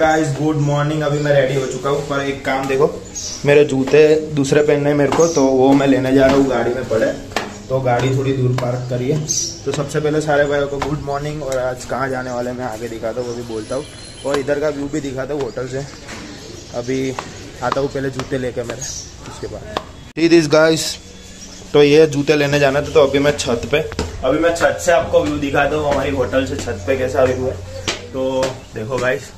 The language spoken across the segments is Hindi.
गाइस गुड मॉर्निंग अभी मैं रेडी हो चुका हूँ। पर एक काम देखो। मेरे जूते दूसरे पहनने मेरे को तो वो मैं लेने जा रहा हूँ। गाड़ी में पड़े। तो गाड़ी थोड़ी दूर पार्क करिए तो सबसे पहले सारे भाइयों को गुड मॉर्निंग और आज कहाँ जाने वाले मैं आगे दिखाता हूँ, वो भी बोलता हूँ। और इधर का व्यू भी दिखाता हूँ होटल से। अभी आता हूँ पहले जूते लेके मेरे, उसके बाद। टी दिस गाइस तो ये जूते लेने जाना था तो अभी मैं छत पे। अभी मैं छत से आपको व्यू दिखाता हूँ, हमारी होटल से छत पे कैसा व्यू है। तो देखो गाइस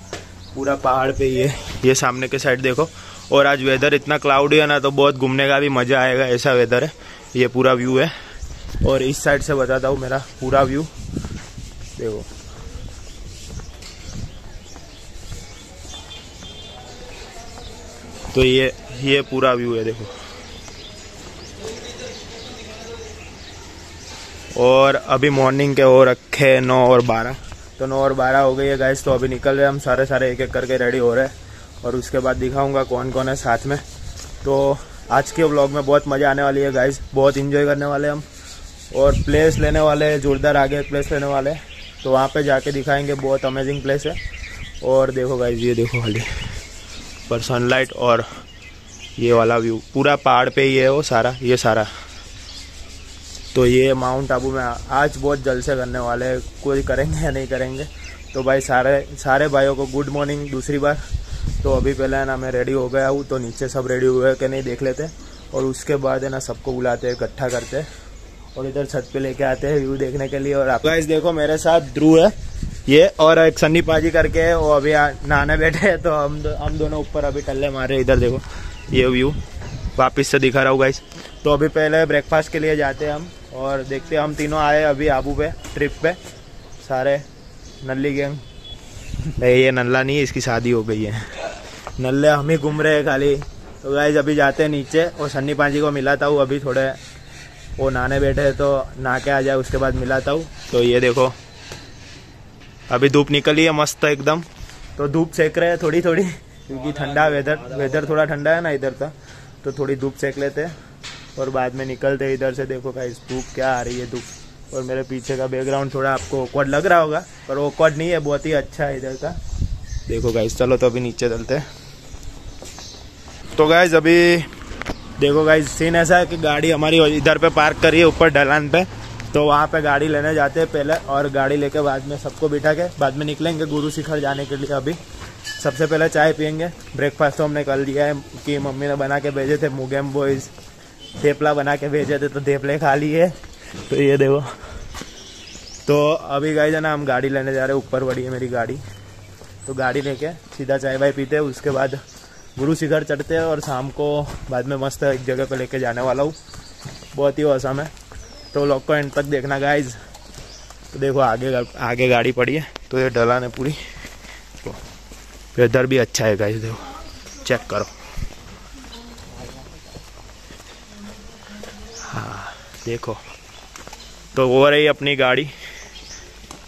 पूरा पहाड़ पे ये ये सामने के साइड देखो। और आज वेदर इतना क्लाउडी है ना तो बहुत घूमने का भी मज़ा आएगा ऐसा वेदर है। ये पूरा व्यू है। और इस साइड से बताता हूँ मेरा पूरा व्यू देखो। तो ये ये पूरा व्यू है, देखो। और अभी मॉर्निंग के हो रखे नौ और बारह। तो नौ और बारह हो गई है गैस तो अभी निकल रहे हम सारे सारे एक एक करके रेडी हो रहे हैं। और उसके बाद दिखाऊँगा कौन कौन है साथ में। तो आज के व्लॉग में बहुत मज़ा आने वाली है गाइस बहुत इंजॉय करने वाले हम। और प्लेस लेने वाले जोरदार आगे प्लेस लेने वाले हैं। तो वहाँ पे जाके दिखाएँगे, बहुत अमेजिंग प्लेस है। और देखो गाइज़ ये देखो खाली। पर सनलाइट और ये वाला व्यू पूरा पहाड़ पे ही है वो सारा, ये सारा। तो ये माउंट आबू में आज बहुत जल्द से करने वाले हैं। कोई करेंगे या नहीं करेंगे? तो भाई सारे सारे भाइयों को गुड मॉर्निंग दूसरी बार। तो अभी पहले है ना मैं रेडी हो गया हूँ तो नीचे सब रेडी हुए कि नहीं देख लेते। और उसके बाद है ना सबको बुलाते हैं इकट्ठा करते हैं। और इधर छत पे लेके आते हैं व्यू देखने के लिए। और आप गाइस देखो मेरे साथ ध्रुव है ये और एक सन्नी पाजी करके वो अभी नहाने बैठे हैं तो हम दो, हम दोनों ऊपर अभी टल्ले मारे इधर देखो ये व्यू वापिस से दिखा रहा हूँ गाइस तो अभी पहले ब्रेकफास्ट के लिए जाते हैं हम। और देखते हम तीनों आए अभी आबू पे ट्रिप पे। सारे नल्ली गैंग नहीं ये नल्ला नहीं है इसकी शादी हो गई है। नल्ले हम ही घूम रहे हैं खाली। तो गाइज़ अभी जाते हैं नीचे और सन्नी पांजी को मिलाता हूँ अभी थोड़े वो नहाने बैठे तो नहा के आ जाए, उसके बाद मिलाता हूँ तो ये देखो, अभी धूप निकली है मस्त एकदम। तो धूप सेक रहे हैं थोड़ी थोड़ी क्योंकि ठंडा वेदर वेदर थोड़ा ठंडा है ना इधर का तो थोड़ी धूप सेक लेते हैं। और बाद में निकलते इधर से देखो भाई, धूप क्या आ रही है, धूप। और मेरे पीछे का बैकग्राउंड थोड़ा आपको ओकवर्ड लग रहा होगा, पर ओकवर्ड नहीं है, बहुत ही अच्छा है इधर का। देखो गाइज़ चलो तो अभी नीचे चलते तो गाइज़ अभी देखो गाइज़ सीन ऐसा है कि गाड़ी हमारी इधर पे पार्क करी है, ऊपर ढलान पे। तो वहाँ पे गाड़ी लेने जाते हैं पहले, और गाड़ी लेके बाद में सबको बिठा के, बाद में निकलेंगे गुरु शिखर जाने के लिए अभी। सबसे पहले चाय पियेंगे। ब्रेकफास्ट तो हमने कर लिया है, कि मम्मी ने बना के भेजे थे मुगेम बॉयज़ थेपला बना के भेजे थे तो थेपले खा लिए। तो ये देखो। तो अभी गए जना हम गाड़ी लेने जा रहे हैं, ऊपर बड़ी है मेरी गाड़ी। तो गाड़ी लेके सीधा चाय वाय पीते उसके बाद गुरु शिखर चढ़ते हैं और शाम को बाद में मस्त एक जगह पे लेके जाने वाला हूँ। बहुत ही औसम है। तो लोग को एंड तक देखना गाइज़ तो देखो, आगे आगे गाड़ी पड़ी है। तो ये ढलान है पूरी। तो वेदर भी अच्छा है गाइज़ देखो। चेक करो। देखो। तो हो रही अपनी गाड़ी।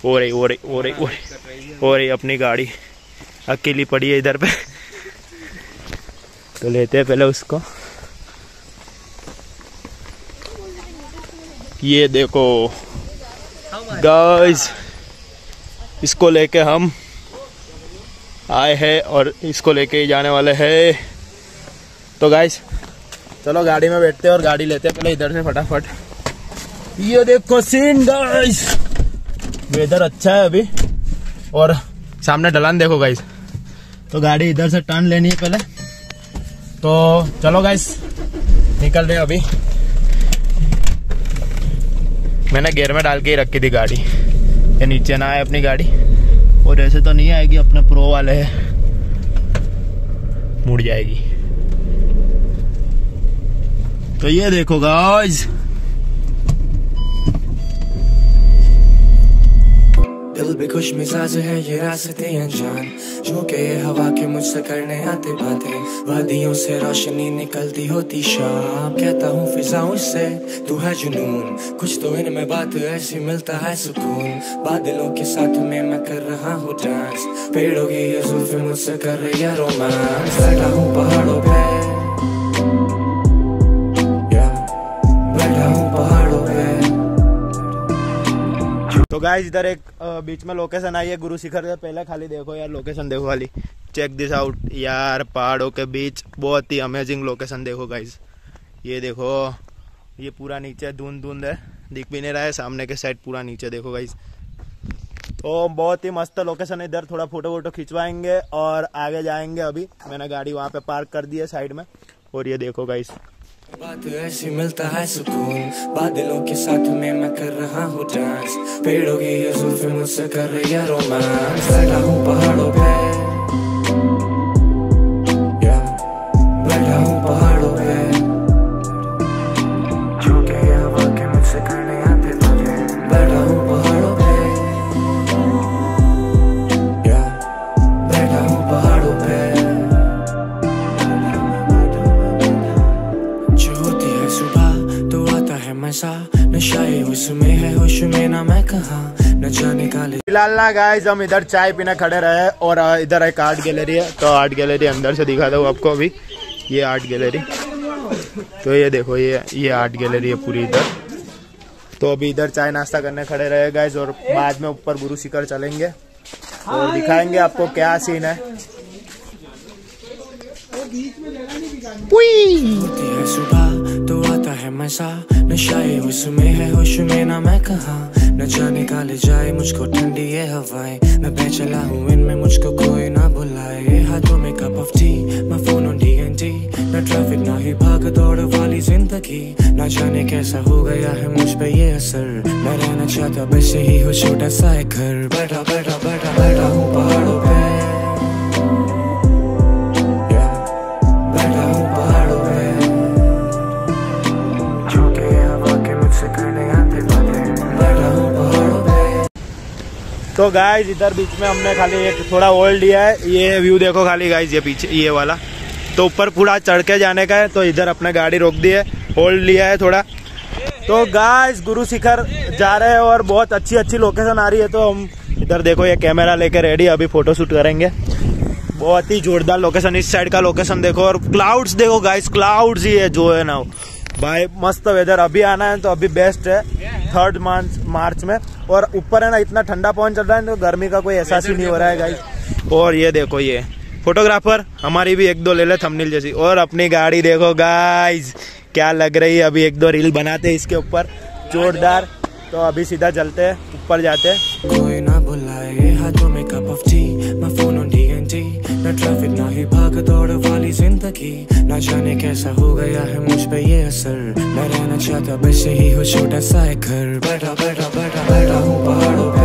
हो रही हो रही हो रही हो रही हो रही अपनी गाड़ी। अकेली पड़ी है इधर पे। तो लेते हैं पहले उसको। ये देखो। गाइस इसको लेके हम आए हैं और इसको लेके जाने वाले हैं। तो गाइस चलो गाड़ी में बैठते हैं और गाड़ी लेते हैं पहले इधर से फटाफट। ये देखो सीन गाइस वेदर अच्छा है अभी। और सामने ढलान देखो गाइस तो गाड़ी इधर से टर्न लेनी है पहले। तो चलो गाइस निकल रहे अभी। मैंने गेयर में डाल के ही रखी थी गाड़ी। ये नीचे ना आए अपनी गाड़ी। और ऐसे तो नहीं आएगी, अपने प्रो वाले है। मुड़ जाएगी। तो ये देखो गाइस दिल भी खुश मिजाज है, ये रास्ते अनजान। जो के हवा के मुझसे करने आते बातें। वादियों से रोशनी निकलती होती शाम। कहता हूँ, फिजाओं से तू है जुनून। कुछ तो इनमें बात ऐसी मिलता है सुकून। बादलों के साथ में मैं कर रहा हूँ डांस पेड़ों की ये मुझसे कर रही है रोमांस बैठा हूँ पहाड़ों पे। गाइस, इधर एक बीच में लोकेशन आई है, गुरु शिखर से पहले खाली देखो यार लोकेशन देखो खाली। चेक दिस आउट यार, पहाड़ों के बीच, बहुत ही अमेजिंग लोकेशन देखो गाइज़ ये देखो, ये पूरा नीचे धुंध धुंध है, दिख भी नहीं रहा है, सामने के साइड पूरा नीचे देखो गाइज़ तो बहुत ही मस्त लोकेशन है, इधर थोड़ा फ़ोटो वोटो खिंचवाएँगे और आगे जाएँगे अभी। मैंने गाड़ी वहाँ पे पार्क कर दी है साइड में, और ये देखो गाइस बात ऐसी मिलता है सुकून। बादलों के साथ में मैं कर रहा हूँ डांस पेड़ों की मुझसे कर रही है रोमांस बैठा हूँ पहाड़ों पे। उसमें है होश में ना मैं कहा? न जाने काले फ़िलहाल ना गाइस हम इधर चाय पीने खड़े रहे और इधर एक आर्ट गैलरी है। तो आर्ट गैलरी अंदर से दिखा हूँ आपको अभी। ये आर्ट गैलरी तो ये देखो ये ये आर्ट गैलरी है पूरी इधर। तो अभी इधर चाय नाश्ता करने खड़े रहे गाइस और बाद में ऊपर गुरु शिखर चलेंगे। और दिखाएँगे आपको क्या सीन है। सुबह तो है मज़ा, नशा ये उसमें है, होश में ना मैं कहा। न जाने का ले जाए, मुझको ठंडी ये हवाएँ। मैं पे चला हूँ, इनमें मुझको कोई ना बुलाए। हाथों में कप ऑफ़ टी मैं फ़ोन ऑन डी न ट्रैफ़िक ना ही भाग दौड़ वाली ज़िंदगी। ना जाने कैसा हो गया है मुझ पे ये असर। मैं रहना चाहता, बस ही हो छोटा सा घर। बैठा बैठा बैठा बैठा हूँ पहाड़ों पे। तो गाइज़ इधर बीच में हमने खाली एक थोड़ा होल्ड लिया है। ये व्यू देखो खाली गाइज़ ये पीछे, ये वाला। तो ऊपर पूरा चढ़ के जाने का है तो इधर अपने गाड़ी रोक दी है होल्ड लिया है थोड़ा। तो गाइस गुरु शिखर जा रहे हैं और बहुत अच्छी अच्छी लोकेशन आ रही है तो हम इधर देखो, ये कैमरा लेके रेडी अभी फ़ोटो शूट करेंगे। बहुत ही जोरदार लोकेशन इस साइड का लोकेशन देखो, और क्लाउड्स देखो गाइस क्लाउड्स ही है जो है ना। भाई, मस्त वेदर अभी आना है तो अभी बेस्ट है। थर्ड मार्च मार्च में। और ऊपर है ना इतना ठंडा पवन चल रहा है तो गर्मी का कोई एहसास ही नहीं हो रहा है गाइस और ये देखो ये फोटोग्राफर हमारी भी एक दो ले ले थंबनेल जैसी। और अपनी गाड़ी देखो गाइस क्या लग रही है? अभी एक दो रील बनाते हैं इसके ऊपर। जोरदार। तो अभी सीधा चलते हैं ऊपर जाते हैं। ट्रैफ़िक ना ही भाग दौड़ वाली ज़िंदगी। ना जाने कैसा हो गया है मुझ पे ये असर। मैं रहना चाहता बस ही हो छोटा सा घर। बैठा बैठा बैठा बैठा हूँ पहाड़ों पे।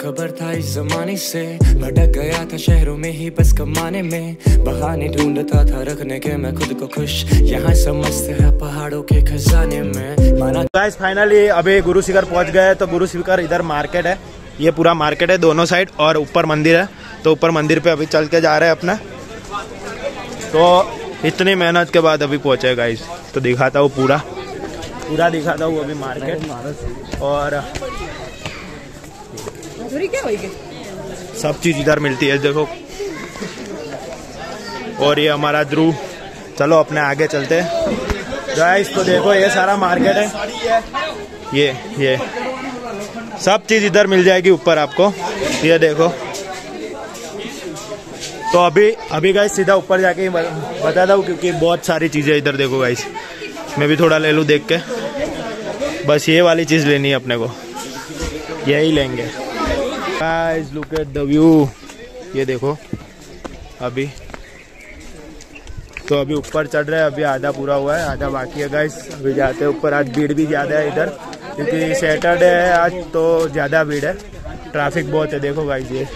बेखबर था इस जमाने से। भटक गया था शहरों में ही बस कमाने में। बहाने ढूंढता था रखने के मैं खुद को खुश। यहाँ समझते है पहाड़ों के खजाने में। माना गाइस फाइनली अभी गुरु शिखर पहुँच गए तो गुरु शिखर इधर मार्केट है। ये पूरा मार्केट है, दोनों साइड और ऊपर मंदिर है। तो ऊपर मंदिर पे अभी चल के जा रहे हैं अपना। तो इतनी मेहनत के बाद अभी पहुँचे गाइस तो दिखाता हूँ पूरा। पूरा दिखाता हूँ अभी मार्केट। और सब चीज़ इधर मिलती है, देखो। और ये हमारा ध्रुव। चलो, अपने आगे चलते हैं। तो देखो, ये सारा मार्केट है। ये ये। सब चीज़ इधर मिल जाएगी ऊपर आपको। ये देखो। तो अभी अभी गाइस सीधा ऊपर जाके बता हूँ क्योंकि बहुत सारी चीज़ें इधर देखो गाइस मैं भी थोड़ा ले लूँ देख के। बस ये वाली चीज़ लेनी है अपने को। यही लेंगे। Guys look at the view ये देखो, अभी। तो अभी ऊपर चढ़ रहे हैं, अभी आधा पूरा हुआ है, आधा बाकी है गाइस अभी जाते हैं ऊपर, आज भीड़ भी ज़्यादा है इधर, क्योंकि सैटरडे है आज तो ज़्यादा भीड़ है। ट्रैफ़िक बहुत है, देखो गाइस ये।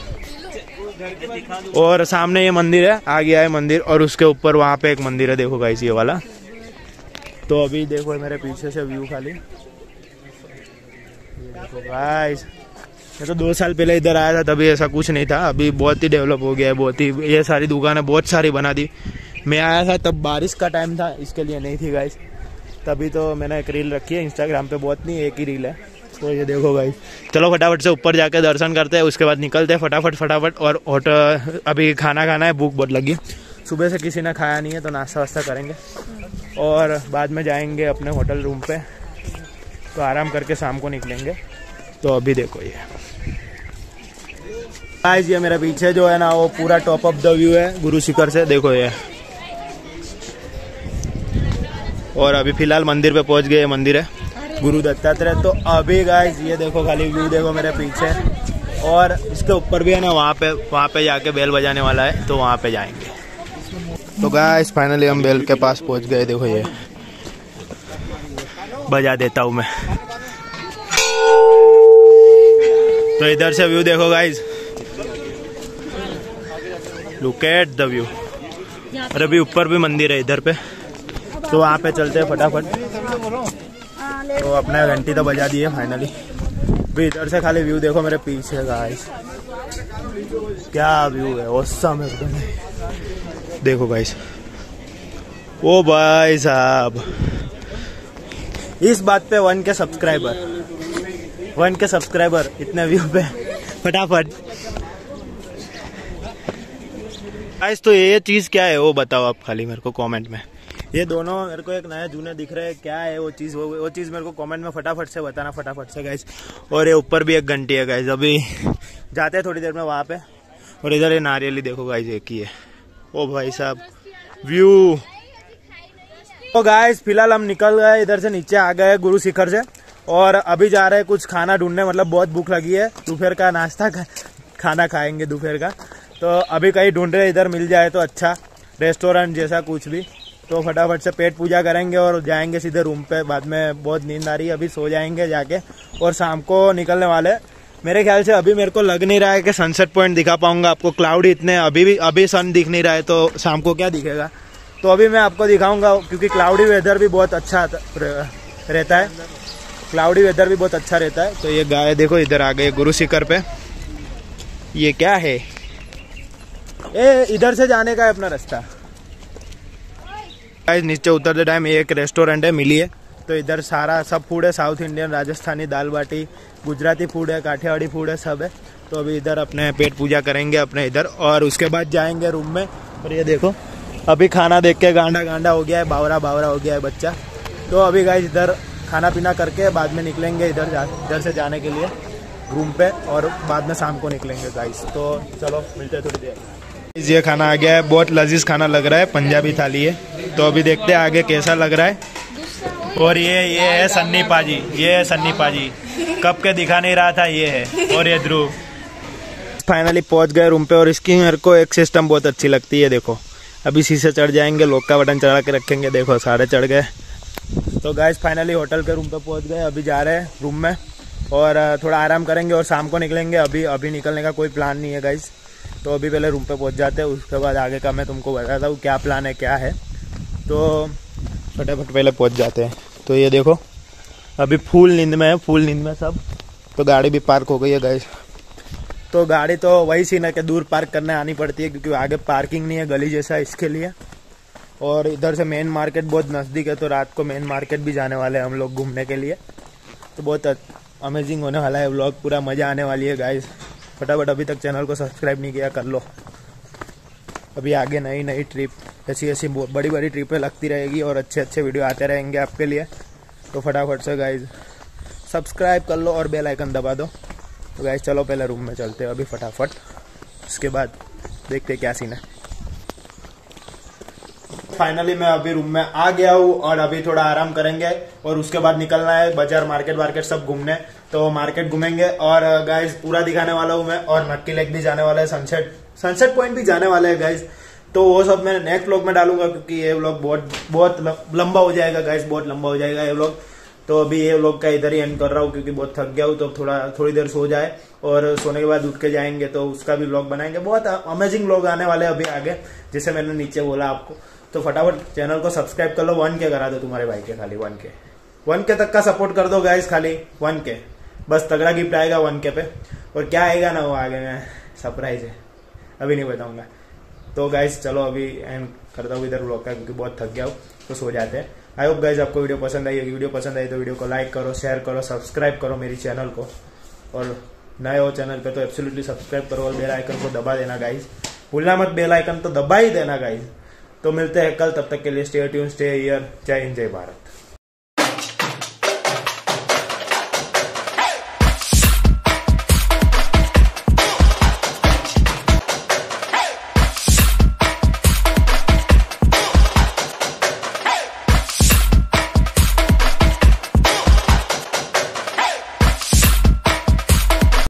और सामने ये मंदिर है आ गया है मंदिर, और उसके ऊपर वहाँ पे एक मंदिर है, देखो गाइस ये वाला। तो अभी देखो मेरे पीछे से व्यू खाली। देखो गाइस मैं तो दो साल पहले इधर आया था, तभी ऐसा कुछ नहीं था। अभी बहुत ही डेवलप हो गया है, बहुत ही ये सारी दुकानें बहुत सारी बना दी। मैं आया था तब बारिश का टाइम था, इसके लिए नहीं थी गाइस तभी तो मैंने एक रील रखी है इंस्टाग्राम पे, बहुत नहीं, एक ही रील है। तो ये देखो भाई चलो फटाफट से ऊपर जाके दर्शन करते हैं, उसके बाद निकलते हैं फटाफट फटाफट, और होटल अभी खाना खाना है, भूख बहुत लगी सुबह से किसी ने खाया नहीं है तो नाश्ता वास्ता करेंगे। और बाद में जाएँगे अपने होटल रूम पे। तो आराम करके शाम को निकलेंगे। तो अभी देखो ये। गाइस ये मेरे पीछे जो है ना, वो पूरा टॉप ऑफ़ द व्यू है, गुरु शिखर से, देखो ये। और अभी फ़िलहाल मंदिर पे पहुँच गए मंदिर है, गुरु दत्तात्रेय। तो अभी गाइस ये देखो, खाली व्यू देखो मेरे पीछे। और इसके ऊपर भी है ना, वहाँ पे वहाँ पे जाके बेल बजाने वाला है तो वहाँ पे जाएँगे। तो गाइस फाइनली हम बेल के पास पहुँच गए, देखो ये। बजा देता हूँ मैं। तो इधर से व्यू देखो guys look at the view और अभी ऊपर भी मंदिर है इधर पे। तो वहाँ पे चलते हैं फटाफट। तो अपने घंटी तो बजा दी है फाइनली भी इधर से खाली व्यू देखो मेरे पीछे गाइस क्या व्यू है? औसम एकदम। देखो गाइस ओ भाई साहब। इस बात पे one K subscriber one K subscriber, इतने व्यू पे। फटाफट। गाइस तो ये चीज़ क्या है? वो बताओ आप खाली मेरे को कमेंट में। ये दोनों मेरे को एक नया जूने दिख रहे हैं। क्या है वो चीज़? वो वो चीज़ मेरे को कमेंट में फटाफट से बताना, फटाफट से गाइस और ये ऊपर भी एक घंटी है गाइस अभी जाते हैं थोड़ी देर में वहाँ पे। और इधर ये नारियली देखो गाइस एक ही है। ओ भाई साहब व्यू तो गाइस फ़िलहाल हम निकल गए, इधर से नीचे आ गए गुरु शिखर से। और अभी जा रहे हैं कुछ खाना ढूँढने मतलब बहुत भूख लगी है। दोपहर का नाश्ता खाना खाएँगे दोपहर का। तो अभी कहीं ढूंढ रहे इधर मिल जाए तो अच्छा। रेस्टोरेंट जैसा कुछ भी। तो फटाफट से पेट पूजा करेंगे और जाएँगे सीधे रूम पे। बाद में बहुत नींद आ रही है, अभी सो जाएँगे जाके। और शाम को निकलने वाले मेरे ख्याल से अभी मेरे को लग नहीं रहा है कि सनसेट पॉइंट दिखा पाऊँगा आपको। क्लाउड इतने अभी भी, अभी सन दिख नहीं रहा है तो शाम को क्या दिखेगा? तो अभी मैं आपको दिखाऊँगा, क्योंकि क्लाउडी वेदर भी बहुत अच्छा रहता है। क्लाउडी वेदर भी बहुत अच्छा रहता है। तो ये गाय देखो, इधर आ गए गुरु शिखर पे। ये क्या है? ए, इधर से जाने का है अपना रास्ता। नीचे उतरते टाइम एक रेस्टोरेंट है, मिली है। तो इधर सारा सब फ़ूड है साउथ इंडियन राजस्थानी दाल बाटी, गुजराती फ़ूड है, काठियावाड़ी फ़ूड है, सब है। तो अभी इधर अपने पेट पूजा करेंगे अपने इधर, और उसके बाद जाएँगे रूम में। और ये देखो, अभी खाना देख के गांडा गांडा हो गया है बावरा बावरा हो गया है बच्चा। तो अभी गाइज़ इधर खाना पीना करके बाद में निकलेंगे इधर जा, इधर से जाने के लिए, रूम पे, और बाद में शाम को निकलेंगे गाइस तो चलो, मिलते हैं थोड़ी देर. ये खाना आ गया है, बहुत लजीज खाना लग रहा है, पंजाबी थाली है. तो अभी देखते हैं आगे कैसा लग रहा है. और ये ये है सन्नी पाजी, ये है सन्नी पाजी. कब के दिखा नहीं रहा था, ये है. और ये ध्रुव. फाइनली पहुँच गए रूम पे, और इसकी मेरे को एक सिस्टम बहुत अच्छी लगती है, देखो. अभी शीशे चढ़ जाएँगे लोक का बटन चढ़ा के रखेंगे, देखो, सारे चढ़ गए. तो गाइज़ फाइनली होटल के रूम पे पहुँच गए, अभी जा रहे हैं रूम में। और थोड़ा आराम करेंगे और शाम को निकलेंगे। अभी अभी निकलने का कोई प्लान नहीं है गाइज़ तो अभी पहले रूम पे पहुँच जाते हैं, उसके बाद आगे का मैं तुमको बताता हूँ क्या प्लान है, क्या है। तो फटाफट पहले पहुँच जाते हैं। तो ये देखो, अभी फुल नींद में है फुल नींद में सब। तो गाड़ी भी पार्क हो गई है गाइज़ तो गाड़ी तो वही सीन है कि दूर पार्क करने आनी पड़ती है, क्योंकि आगे पार्किंग नहीं है गली जैसा इसके लिए। और इधर से मेन मार्केट बहुत नज़दीक है तो रात को मेन मार्केट भी जाने वाले हैं हम लोग घूमने के लिए। तो बहुत अमेजिंग होने वाला है व्लॉग पूरा मज़ा आने वाली है गाइस फटाफट अभी तक चैनल को सब्सक्राइब नहीं किया, कर लो। अभी आगे नई नई ट्रिप ऐसी ऐसी बड़ी बड़ी ट्रिपें लगती रहेगी और अच्छे अच्छे वीडियो आते रहेंगे आपके लिए। तो फटाफट से गाइज़ सब्सक्राइब कर लो और बेल आइकन दबा दो। तो गाइज़ चलो पहले रूम में चलते हैं अभी फटाफट। उसके बाद देखते क्या सीन है। फाइनली मैं अभी रूम में आ गया हूँ और अभी थोड़ा आराम करेंगे और उसके बाद निकलना है बाज़ार मार्केट वार्केट सब घूमने। तो मार्केट घूमेंगे और गाइज़ पूरा दिखाने वाला हूँ मैं और नक्की लेक भी जाने वाला है सनसेट सनसेट पॉइंट भी जाने वाला है गाइज़ तो वो सब मैं नेक्स्ट व्लॉग में डालूँगा क्योंकि ये व्लॉग बहुत बहुत लंबा हो जाएगा गाइज़ बहुत लंबा हो जाएगा ये व्लॉग तो अभी ये व्लॉग का इधर ही एंड कर रहा हूँ क्योंकि बहुत थक गया हूँ तो थोड़ा, थोड़ी देर सो जाए और सोने के बाद उठ के जाएँगे तो उसका भी व्लॉग बनाएँगे। बहुत अमेजिंग व्लॉग आने वाले अभी आगे, जैसे मैंने नीचे बोला आपको। तो फटाफट चैनल को सब्सक्राइब कर लो, वन के करा दो तुम्हारे भाई के खाली, वन के। वन के तक का सपोर्ट कर दो गाइज़ खाली, वन के। बस तगड़ा गिफ्ट आएगा वन के पे। और क्या आएगा ना वो आगे में? सरप्राइज़ है। अभी नहीं बताऊँगा। तो गाइज़ चलो अभी एंड करता हूँ इधर ब्लॉग का, क्योंकि बहुत थक गया हो तो सो जाते हैं। आई होप गाइज़ आपको वीडियो पसंद आई होगी। वीडियो पसंद आई तो वीडियो को लाइक करो शेयर करो सब्सक्राइब करो मेरी चैनल को। और नए हो चैनल पे तो एब्सोल्युटली सब्सक्राइब करो और बेल आइकन को दबा देना गाइज़ भूलना मत बेल आइकन तो दबा ही देना गाइज़ तो मिलते हैं कल, तब तक के लिए स्टे ट्यून स्टे ईयर जय हिंद, जय भारत।